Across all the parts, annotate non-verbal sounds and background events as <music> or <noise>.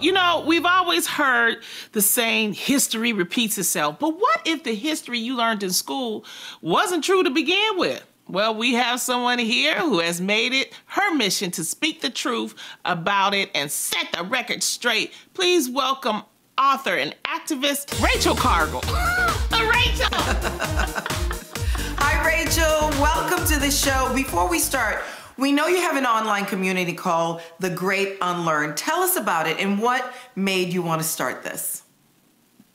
You know, we've always heard the saying history repeats itself. But what if the history you learned in school wasn't true to begin with? Well, we have someone here who has made it her mission to speak the truth about it and set the record straight. Please welcome author and activist Rachel Cargle. <gasps> Oh, Rachel! <laughs> Hi, Rachel. Welcome to the show. Before we start, we know you have an online community called The Great Unlearn. Tell us about it and what made you want to start this.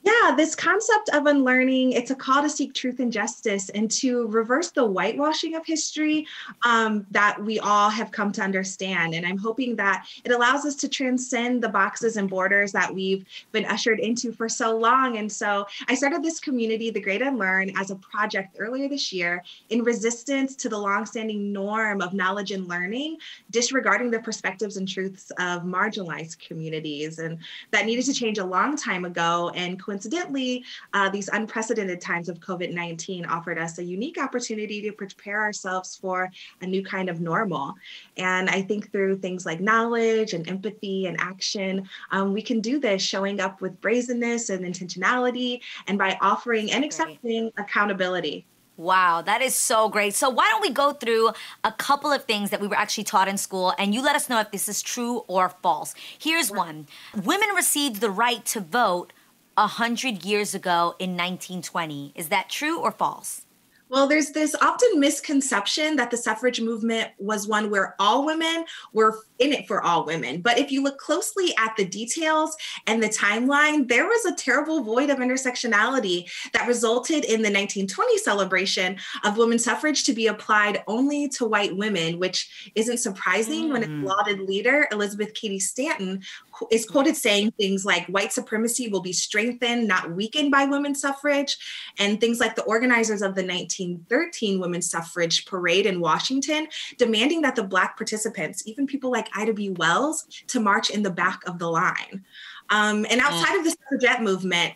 Yeah, this concept of unlearning, it's a call to seek truth and justice and to reverse the whitewashing of history um, that we all have come to understand. And I'm hoping that it allows us to transcend the boxes and borders that we've been ushered into for so long. And so I started this community, The Great Unlearn, as a project earlier this year in resistance to the longstanding norm of knowledge and learning, disregarding the perspectives and truths of marginalized communities. And that needed to change a long time ago. And coincidentally, uh, these unprecedented times of COVID 19 offered us a unique opportunity to prepare ourselves for a new kind of normal. And I think through things like knowledge and empathy and action, um, we can do this showing up with brazenness and intentionality and by offering and accepting accountability. Wow, that is so great. So, why don't we go through a couple of things that we were actually taught in school and you let us know if this is true or false? Here's one Women received the right to vote 100 years ago in 1920. Is that true or false? Well, there's this often misconception that the suffrage movement was one where all women were in it for all women. But if you look closely at the details and the timeline, there was a terrible void of intersectionality that resulted in the 1920 celebration of women's suffrage to be applied only to white women, which isn't surprising mm. when its mm. lauded leader, Elizabeth Cady Stanton, is quoted saying things like white supremacy will be strengthened, not weakened by women's suffrage, and things like the organizers of the 1913 women's suffrage parade in Washington demanding that the Black participants, even people like Ida B. Wells, to march in the back of the line. Um, and outside mm. of the suffragette movement,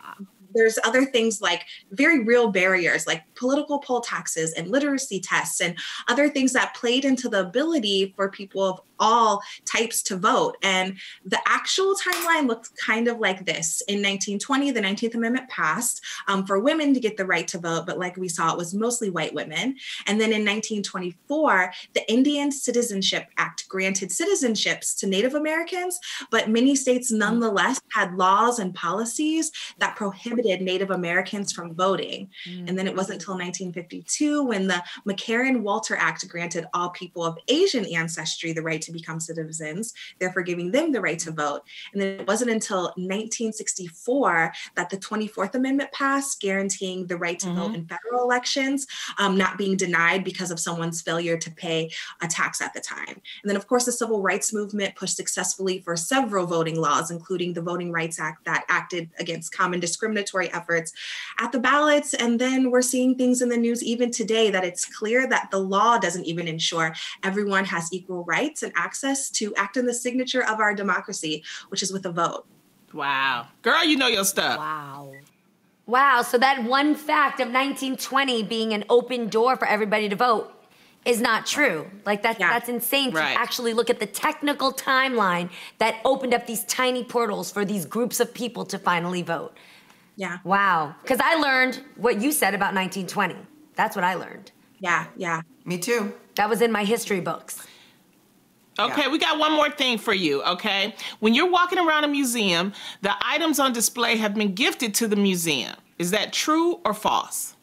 there's other things like very real barriers like political poll taxes and literacy tests and other things that played into the ability for people of all types to vote. And the actual timeline looks kind of like this. In 1920, the 19th Amendment passed um, for women to get the right to vote, but like we saw, it was mostly white women. And then in 1924, the Indian Citizenship Act granted citizenships to Native Americans, but many states nonetheless had laws and policies that prohibited Native Americans from voting. Mm. And then it wasn't until 1952 when the McCarran-Walter Act granted all people of Asian ancestry the right to become citizens, therefore giving them the right to vote. And then it wasn't until 1964 that the 24th Amendment passed, guaranteeing the right to mm-hmm. vote in federal elections, um, not being denied because of someone's failure to pay a tax at the time. And then, of course, the civil rights movement pushed successfully for several voting laws, including the Voting Rights Act that acted against common discriminatory efforts at the ballots. And then we're seeing things in the news even today that it's clear that the law doesn't even ensure everyone has equal rights and access to act in the signature of our democracy, which is with a vote. Wow. Girl, you know your stuff. Wow. Wow. So that one fact of 1920 being an open door for everybody to vote is not true. Like that's yeah. that's insane to right. actually look at the technical timeline that opened up these tiny portals for these groups of people to finally vote. Yeah. Wow. Cuz I learned what you said about 1920. That's what I learned. Yeah, yeah. Me too. That was in my history books. Okay, yeah. we got one more thing for you, okay? When you're walking around a museum, the items on display have been gifted to the museum. Is that true or false?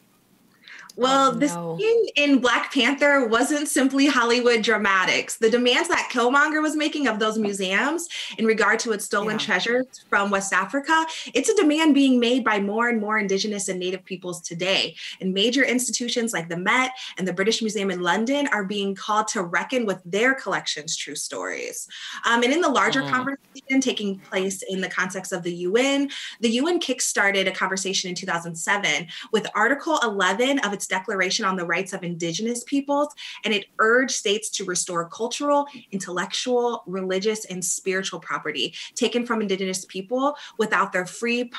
Well, oh, no. the scene in Black Panther wasn't simply Hollywood dramatics. The demands that Killmonger was making of those museums in regard to its stolen yeah. treasures from West Africa, it's a demand being made by more and more Indigenous and Native peoples today. And major institutions like the Met and the British Museum in London are being called to reckon with their collection's true stories. Um, and in the larger mm. conversation taking place in the context of the UN, the UN kickstarted a conversation in 2007 with Article 11 of its Declaration on the Rights of Indigenous Peoples, and it urged states to restore cultural, intellectual, religious, and spiritual property taken from Indigenous people without their free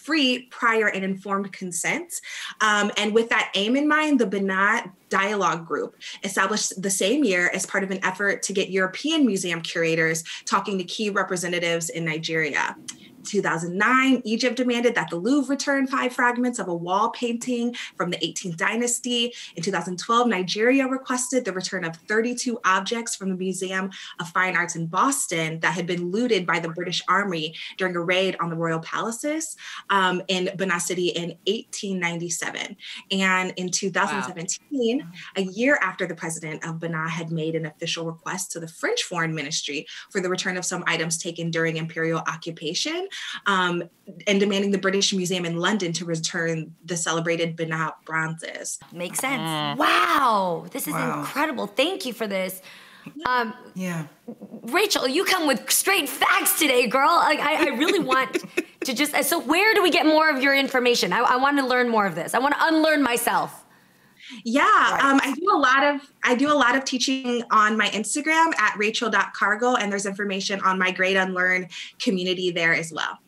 free, prior, and informed consent. Um, and with that aim in mind, the Benin Dialogue Group, established the same year as part of an effort to get European museum curators talking to key representatives in Nigeria. 2009, Egypt demanded that the Louvre return five fragments of a wall painting from the 18th dynasty. In 2012, Nigeria requested the return of 32 objects from the Museum of Fine Arts in Boston that had been looted by the British Army during a raid on the royal palaces um, in Benin City in 1897. And in 2017, wow. a year after the president of Benin had made an official request to the French Foreign Ministry for the return of some items taken during imperial occupation, um, and demanding the British Museum in London to return the celebrated Benin bronzes. Makes sense. Mm. Wow, this is wow. incredible. Thank you for this. Um, yeah. Rachel, you come with straight facts today, girl. Like, I, I really <laughs> want to just. So, where do we get more of your information? I, I want to learn more of this. I want to unlearn myself. Yeah, right. um, I do a lot of I do a lot of teaching on my Instagram at rachel.cargle, and there's information on my Great Unlearn community there as well.